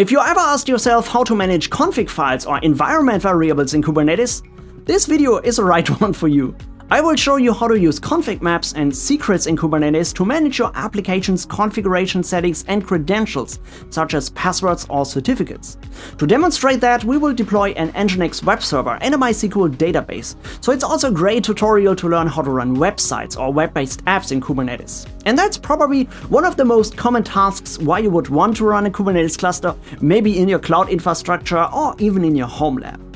If you ever asked yourself how to manage config files or environment variables in Kubernetes, this video is the right one for you. I will show you how to use config maps and secrets in Kubernetes to manage your application's configuration settings and credentials, such as passwords or certificates. To demonstrate that, we will deploy an Nginx web server and a MySQL database, so it's also a great tutorial to learn how to run websites or web-based apps in Kubernetes. And that's probably one of the most common tasks why you would want to run a Kubernetes cluster, maybe in your cloud infrastructure or even in your home lab.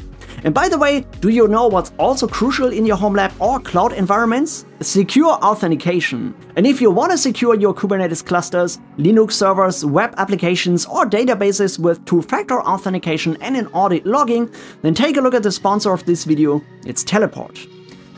And by the way, do you know what's also crucial in your home lab or cloud environments? Secure authentication. And if you want to secure your Kubernetes clusters, Linux servers, web applications, or databases with two-factor authentication and an audit logging, then take a look at the sponsor of this video, it's Teleport.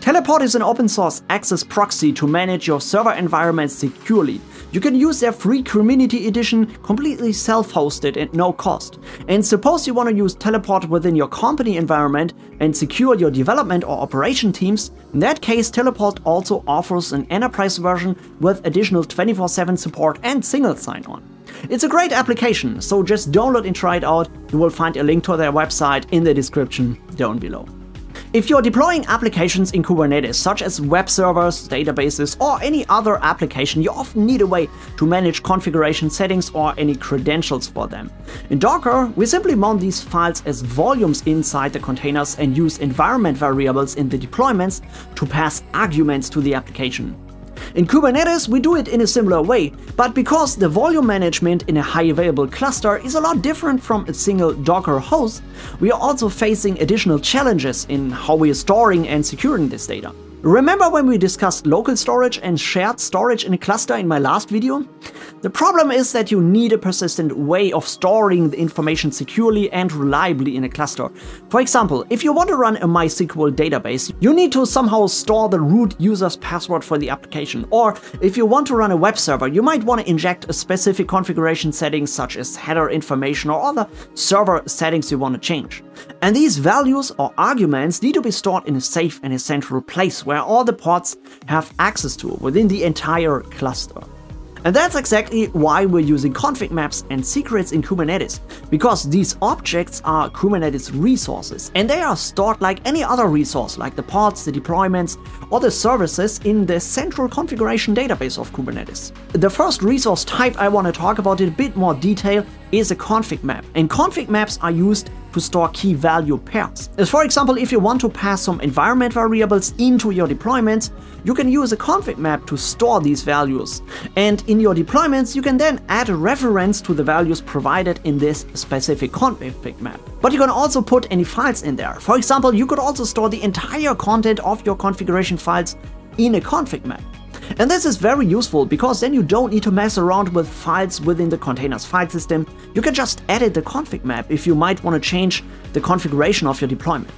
Teleport is an open source access proxy to manage your server environment securely. You can use their free community edition completely self-hosted at no cost. And suppose you want to use Teleport within your company environment and secure your development or operation teams, in that case Teleport also offers an enterprise version with additional 24-7 support and single sign-on. It's a great application, so just download and try it out. You will find a link to their website in the description down below. If you're deploying applications in Kubernetes, such as web servers, databases, or any other application, you often need a way to manage configuration settings or any credentials for them. In Docker, we simply mount these files as volumes inside the containers and use environment variables in the deployments to pass arguments to the application. In Kubernetes, we do it in a similar way, but because the volume management in a high available cluster is a lot different from a single Docker host, we are also facing additional challenges in how we are storing and securing this data. Remember when we discussed local storage and shared storage in a cluster in my last video? The problem is that you need a persistent way of storing the information securely and reliably in a cluster. For example, if you want to run a MySQL database, you need to somehow store the root user's password for the application. Or if you want to run a web server, you might want to inject a specific configuration settings such as header information or other server settings you want to change. And these values or arguments need to be stored in a safe and a central place where all the pods have access to within the entire cluster. And that's exactly why we're using config maps and secrets in Kubernetes, because these objects are Kubernetes resources, and they are stored like any other resource, like the pods, the deployments, or the services in the central configuration database of Kubernetes. The first resource type I want to talk about in a bit more detail is a config map, and config maps are used to store key value pairs. As for example, if you want to pass some environment variables into your deployments, you can use a config map to store these values. And in your deployments, you can then add a reference to the values provided in this specific config map. But you can also put any files in there. For example, you could also store the entire content of your configuration files in a config map. And this is very useful because then you don't need to mess around with files within the container's file system. You can just edit the config map if you might want to change the configuration of your deployment.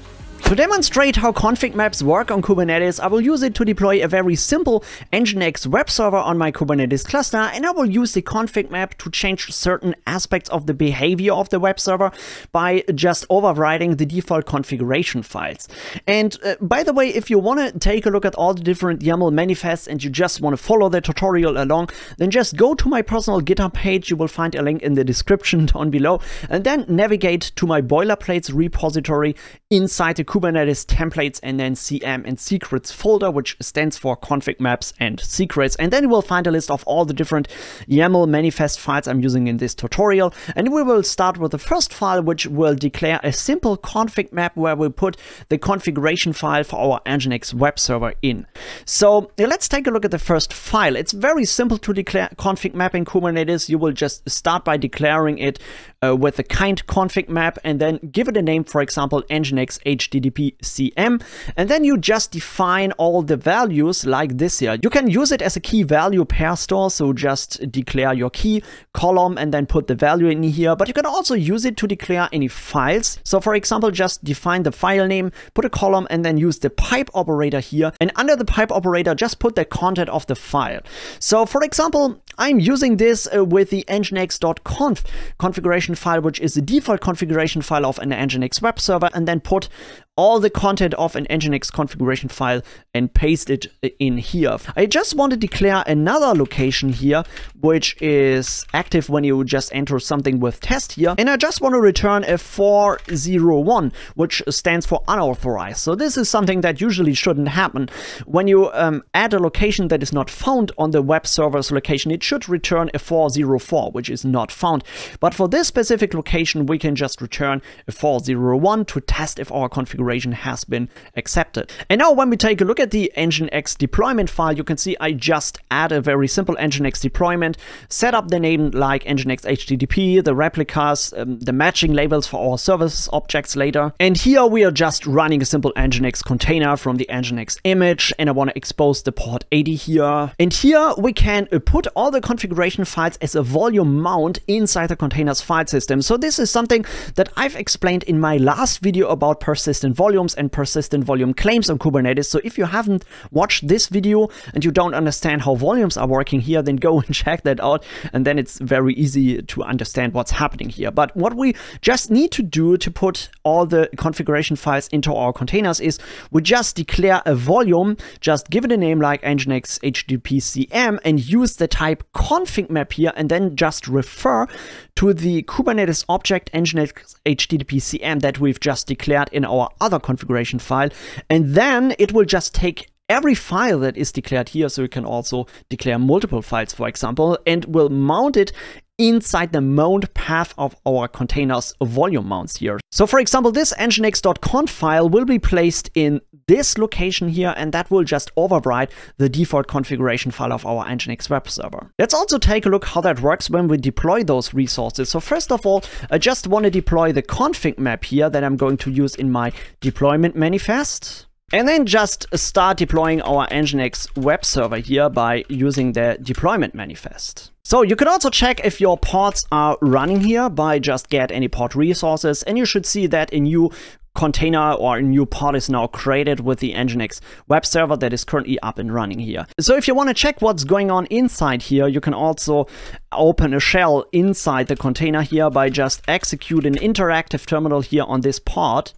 To demonstrate how config maps work on Kubernetes, I will use it to deploy a very simple Nginx web server on my Kubernetes cluster, and I will use the config map to change certain aspects of the behavior of the web server by just overriding the default configuration files. And uh, by the way, if you want to take a look at all the different YAML manifests and you just want to follow the tutorial along, then just go to my personal GitHub page, you will find a link in the description down below, and then navigate to my boilerplates repository inside the Kubernetes templates and then CM and secrets folder, which stands for config maps and secrets. And then you will find a list of all the different YAML manifest files I'm using in this tutorial. And we will start with the first file, which will declare a simple config map where we put the configuration file for our Nginx web server in. So let's take a look at the first file. It's very simple to declare config map in Kubernetes. You will just start by declaring it uh, with a kind config map and then give it a name, for example, Nginx HD HTTP CM. And then you just define all the values like this here. You can use it as a key value pair store. So just declare your key column and then put the value in here. But you can also use it to declare any files. So for example, just define the file name, put a column and then use the pipe operator here. And under the pipe operator, just put the content of the file. So for example, I'm using this uh, with the nginx.conf configuration configuration file, which is the default configuration file of an Nginx web server, and then put all the content of an Nginx configuration file and paste it in here. I just want to declare another location here, which is active when you just enter something with test here. And I just want to return a 401, which stands for unauthorized. So this is something that usually shouldn't happen. When you um, add a location that is not found on the web server's location, it should return a 404, which is not found. But for this specific location, we can just return a 401 to test if our configuration configuration has been accepted. And now when we take a look at the Nginx deployment file, you can see I just add a very simple Nginx deployment, set up the name like Nginx HTTP, the replicas, um, the matching labels for our service objects later. And here we are just running a simple Nginx container from the Nginx image, and I want to expose the port 80 here. And here we can uh, put all the configuration files as a volume mount inside the container's file system. So this is something that I've explained in my last video about persistent volumes and persistent volume claims on Kubernetes. So if you haven't watched this video and you don't understand how volumes are working here, then go and check that out. And then it's very easy to understand what's happening here. But what we just need to do to put all the configuration files into our containers is we just declare a volume, just give it a name like nginx HTTP CM and use the type config map here and then just refer to the Kubernetes object nginx HTTP CM that we've just declared in our other configuration file. And then it will just take every file that is declared here, so you can also declare multiple files, for example, and will mount it inside the mount path of our container's volume mounts here. So for example, this nginx.conf file will be placed in this location here, and that will just override the default configuration file of our nginx web server. Let's also take a look how that works when we deploy those resources. So first of all, I just want to deploy the config map here that I'm going to use in my deployment manifest. And then just start deploying our Nginx web server here by using the deployment manifest. So you can also check if your pods are running here by just get any pod resources and you should see that a new container or a new pod is now created with the Nginx web server that is currently up and running here. So if you want to check what's going on inside here, you can also open a shell inside the container here by just execute an interactive terminal here on this pod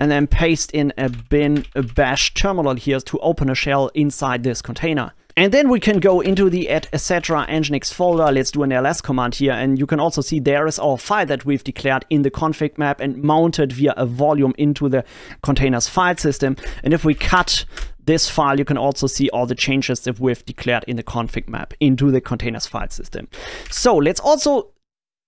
and then paste in a bin a bash terminal here to open a shell inside this container. And then we can go into the etc nginx folder. Let's do an ls command here. And you can also see there is our file that we've declared in the config map and mounted via a volume into the container's file system. And if we cat this file, you can also see all the changes that we've declared in the config map into the container's file system. So let's also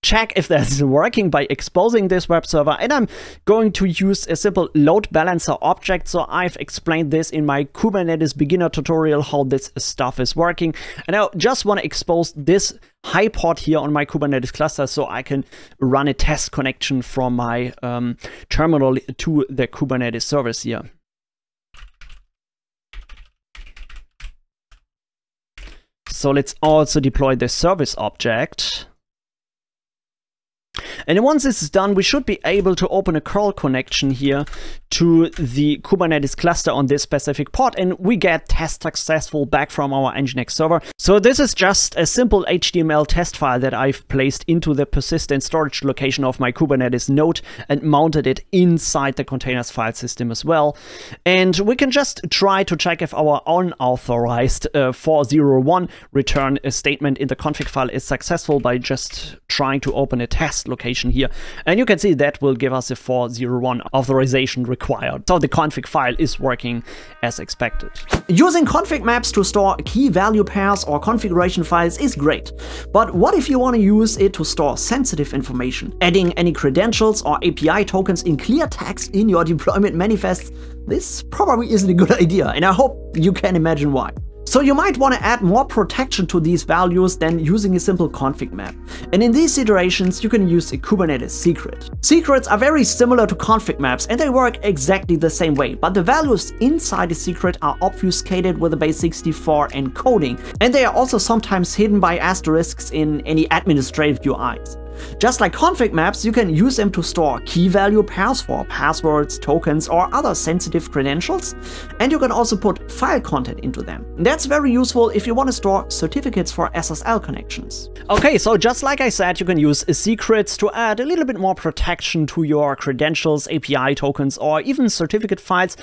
check if that's working by exposing this web server and I'm going to use a simple load balancer object so I've explained this in my Kubernetes beginner tutorial how this stuff is working and I just want to expose this HiPod here on my Kubernetes cluster so I can run a test connection from my um, terminal to the Kubernetes service here. So let's also deploy the service object. And once this is done, we should be able to open a curl connection here to the Kubernetes cluster on this specific pod, and we get test successful back from our Nginx server. So this is just a simple HTML test file that I've placed into the persistent storage location of my Kubernetes node and mounted it inside the containers file system as well. And we can just try to check if our unauthorized uh, 401 return statement in the config file is successful by just trying to open a test location here. And you can see that will give us a 401 authorization required. So the config file is working as expected. Using config maps to store key value pairs or configuration files is great. But what if you want to use it to store sensitive information? Adding any credentials or API tokens in clear text in your deployment manifest? This probably isn't a good idea, and I hope you can imagine why. So you might want to add more protection to these values than using a simple config map. And in these situations, you can use a Kubernetes secret. Secrets are very similar to config maps and they work exactly the same way, but the values inside the secret are obfuscated with a base64 encoding, and they are also sometimes hidden by asterisks in any administrative UIs. Just like config maps, you can use them to store key value pairs for passwords, tokens, or other sensitive credentials. And you can also put file content into them. That's very useful if you want to store certificates for SSL connections. Okay, so just like I said, you can use secrets to add a little bit more protection to your credentials, API tokens, or even certificate files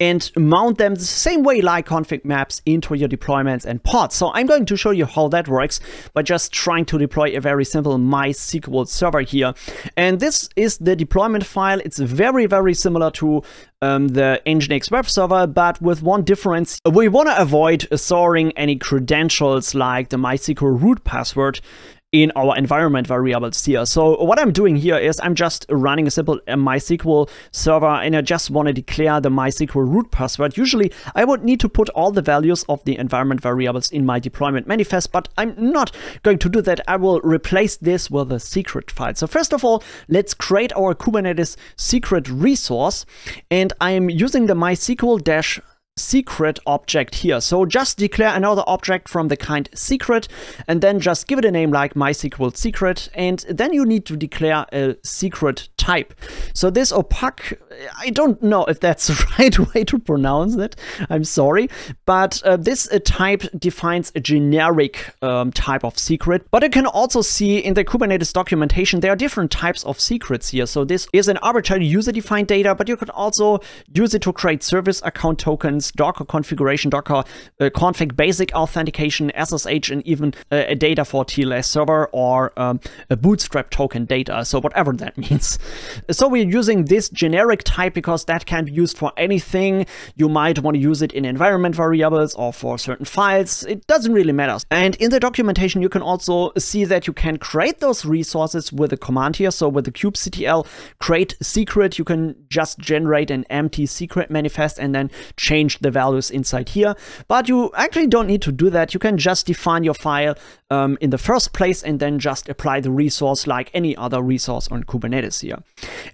and mount them the same way like config maps into your deployments and pods. So I'm going to show you how that works by just trying to deploy a very simple MySQL server here. And this is the deployment file. It's very, very similar to um, the Nginx web server, but with one difference. We want to avoid storing any credentials like the MySQL root password in our environment variables here. So what I'm doing here is I'm just running a simple uh, MySQL server and I just want to declare the MySQL root password. Usually I would need to put all the values of the environment variables in my deployment manifest, but I'm not going to do that. I will replace this with a secret file. So first of all, let's create our Kubernetes secret resource and I'm using the MySQL dash secret object here. So just declare another object from the kind secret and then just give it a name like MySQL secret and then you need to declare a secret type. So this opaque, I don't know if that's the right way to pronounce it, I'm sorry, but uh, this uh, type defines a generic um, type of secret. But you can also see in the Kubernetes documentation, there are different types of secrets here. So this is an arbitrary user-defined data, but you could also use it to create service account tokens Docker configuration, Docker uh, config basic authentication, SSH, and even uh, a data for TLS server or um, a bootstrap token data. So whatever that means. So we're using this generic type because that can be used for anything. You might want to use it in environment variables or for certain files. It doesn't really matter. And in the documentation, you can also see that you can create those resources with a command here. So with the kubectl create secret, you can just generate an empty secret manifest and then change change the values inside here. But you actually don't need to do that. You can just define your file um, in the first place and then just apply the resource like any other resource on Kubernetes here.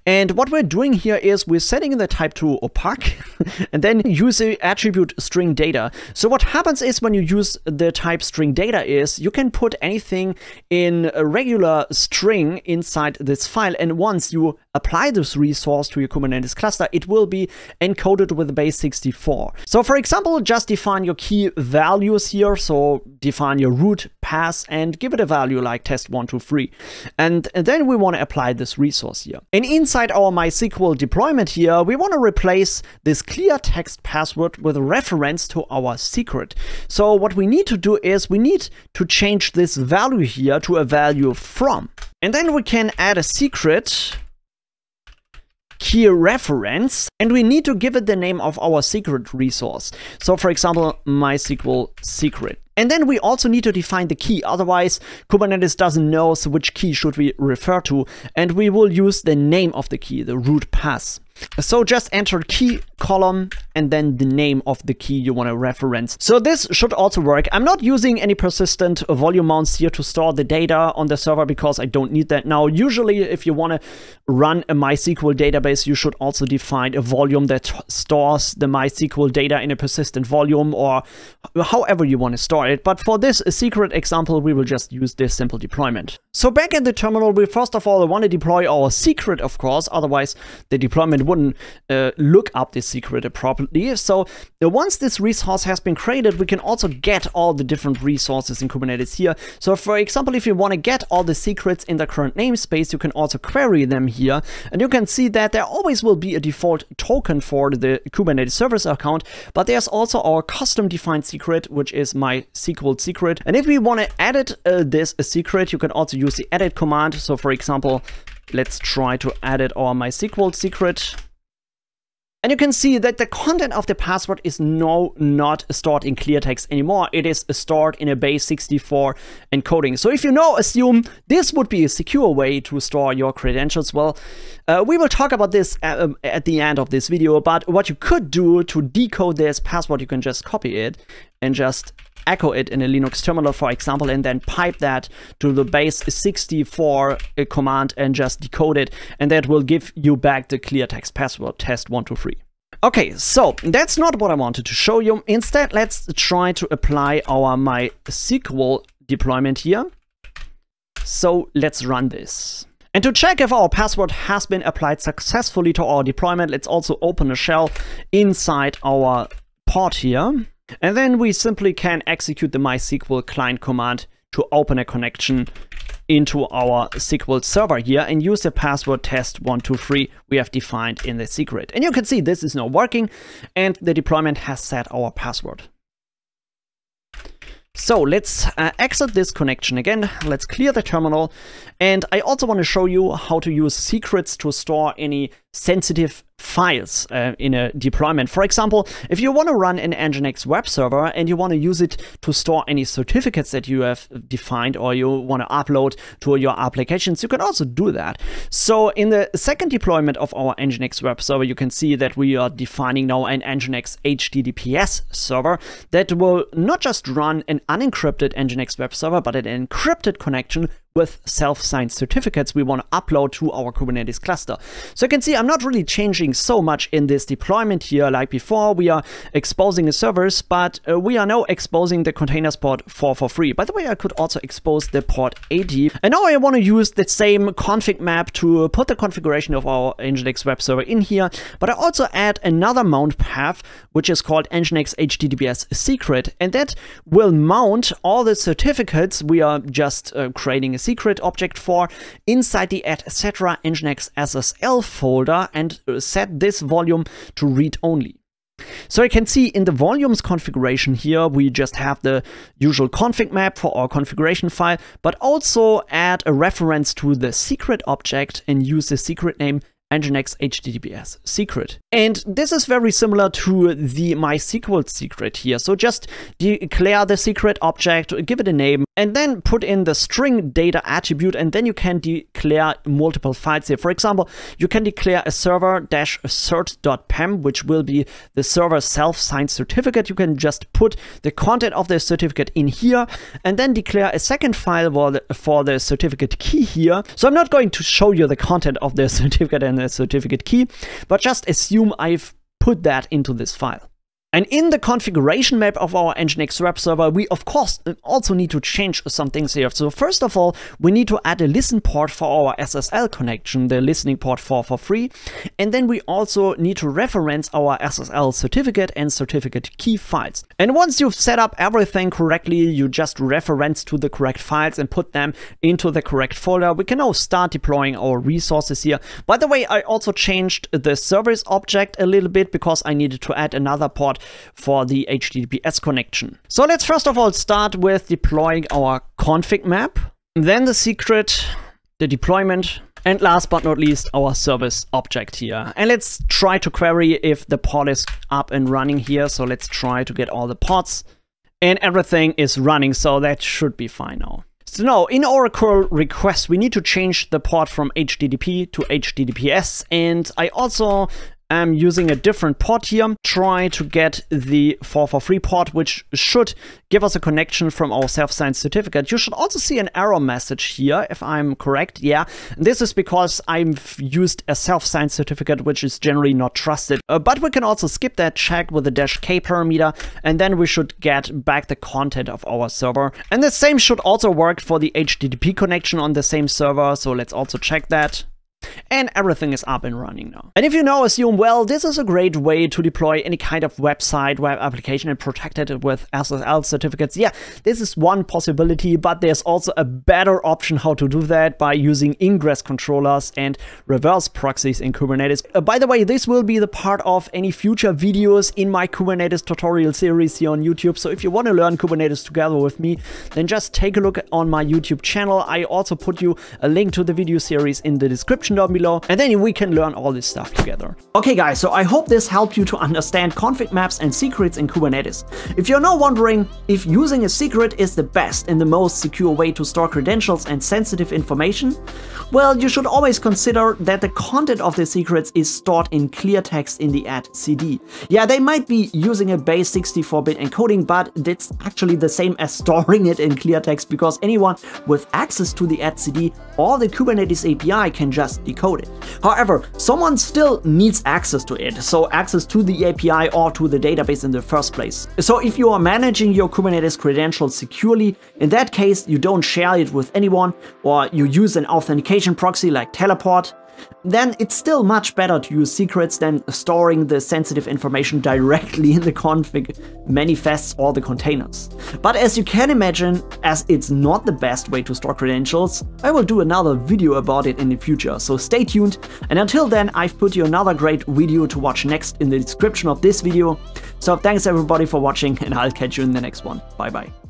And what we're doing here is we're setting the type to opaque and then use the attribute string data. So what happens is when you use the type string data is you can put anything in a regular string inside this file. And once you apply this resource to your Kubernetes cluster, it will be encoded with base 64. So for example, just define your key values here. So define your root path and give it a value like test123. And, and then we want to apply this resource here. And inside our MySQL deployment here, we want to replace this clear text password with a reference to our secret. So what we need to do is we need to change this value here to a value from. And then we can add a secret key reference and we need to give it the name of our secret resource. So for example, MySQL secret. And then we also need to define the key, otherwise Kubernetes doesn't know which key should we refer to, and we will use the name of the key, the root path. So just enter key column and then the name of the key you want to reference. So this should also work. I'm not using any persistent volume mounts here to store the data on the server because I don't need that now. Usually if you want to run a MySQL database, you should also define a volume that stores the MySQL data in a persistent volume or however you want to store it. But for this secret example, we will just use this simple deployment. So back in the terminal, we first of all want to deploy our secret, of course, otherwise the deployment wouldn't uh, look up this secret appropriately. So once this resource has been created, we can also get all the different resources in Kubernetes here. So for example, if you want to get all the secrets in the current namespace, you can also query them here. And you can see that there always will be a default token for the Kubernetes service account, but there's also our custom defined secret, which is MySQL secret. And if we want to edit uh, this a secret, you can also use the edit command. So for example, Let's try to edit our MySQL secret. And you can see that the content of the password is now not stored in clear text anymore. It is stored in a base 64 encoding. So if you now assume this would be a secure way to store your credentials, well, uh, we will talk about this at, um, at the end of this video. But what you could do to decode this password, you can just copy it and just echo it in a Linux terminal, for example, and then pipe that to the base 64 uh, command and just decode it. And that will give you back the clear text password test123. Okay, so that's not what I wanted to show you. Instead, let's try to apply our MySQL deployment here. So let's run this. And to check if our password has been applied successfully to our deployment, let's also open a shell inside our port here. And then we simply can execute the MySQL client command to open a connection into our SQL server here and use the password test123 we have defined in the secret. And you can see this is now working and the deployment has set our password. So let's uh, exit this connection again. Let's clear the terminal. And I also want to show you how to use secrets to store any sensitive files uh, in a deployment. For example, if you want to run an Nginx web server and you want to use it to store any certificates that you have defined or you want to upload to your applications, you can also do that. So in the second deployment of our Nginx web server, you can see that we are defining now an Nginx HTTPS server that will not just run an unencrypted Nginx web server, but an encrypted connection with self-signed certificates we want to upload to our Kubernetes cluster. So you can see I'm not really changing so much in this deployment here like before. We are exposing the servers, but uh, we are now exposing the containers port 443. By the way, I could also expose the port 80. And now I want to use the same config map to put the configuration of our Nginx web server in here, but I also add another mount path, which is called Nginx HTTPS secret, and that will mount all the certificates we are just uh, creating a secret object for inside the etc nginx SSL folder and uh, set this volume to read only. So you can see in the volumes configuration here, we just have the usual config map for our configuration file, but also add a reference to the secret object and use the secret name Nginx HTTPS secret. And this is very similar to the MySQL secret here. So just declare the secret object, give it a name, and then put in the string data attribute, and then you can declare multiple files here. For example, you can declare a server-cert.pem, which will be the server self-signed certificate. You can just put the content of the certificate in here, and then declare a second file for the, for the certificate key here. So I'm not going to show you the content of the certificate and the certificate key, but just assume I've put that into this file. And in the configuration map of our Nginx web server, we of course uh, also need to change some things here. So first of all, we need to add a listen port for our SSL connection, the listening port 443. And then we also need to reference our SSL certificate and certificate key files. And once you've set up everything correctly, you just reference to the correct files and put them into the correct folder. We can now start deploying our resources here. By the way, I also changed the service object a little bit because I needed to add another port for the HTTPS connection. So let's first of all start with deploying our config map, then the secret, the deployment, and last but not least, our service object here. And let's try to query if the pod is up and running here. So let's try to get all the pods and everything is running. So that should be fine now. So now in our curl request, we need to change the port from HTTP to HTTPS. And I also am using a different port here, try to get the 443 port, which should give us a connection from our self-signed certificate. You should also see an error message here, if I'm correct. Yeah, this is because I've used a self-signed certificate, which is generally not trusted. Uh, but we can also skip that check with the dash k parameter, and then we should get back the content of our server. And the same should also work for the HTTP connection on the same server, so let's also check that and everything is up and running now. And if you now assume, well, this is a great way to deploy any kind of website, web application and protect it with SSL certificates, yeah, this is one possibility, but there's also a better option how to do that by using ingress controllers and reverse proxies in Kubernetes. Uh, by the way, this will be the part of any future videos in my Kubernetes tutorial series here on YouTube. So if you want to learn Kubernetes together with me, then just take a look on my YouTube channel. I also put you a link to the video series in the description description down below, and then we can learn all this stuff together. Okay guys, so I hope this helped you to understand config maps and secrets in Kubernetes. If you're now wondering if using a secret is the best and the most secure way to store credentials and sensitive information, well, you should always consider that the content of the secrets is stored in clear text in the etcd. Yeah, they might be using a base 64-bit encoding, but it's actually the same as storing it in clear text because anyone with access to the etcd or the Kubernetes API can just just decode it. However, someone still needs access to it, so access to the API or to the database in the first place. So if you are managing your Kubernetes credentials securely, in that case you don't share it with anyone or you use an authentication proxy like Teleport, then it's still much better to use secrets than storing the sensitive information directly in the config manifests or the containers. But as you can imagine, as it's not the best way to store credentials, I will do another video about it in the future, so stay tuned. And until then, I've put you another great video to watch next in the description of this video. So thanks everybody for watching and I'll catch you in the next one. Bye bye.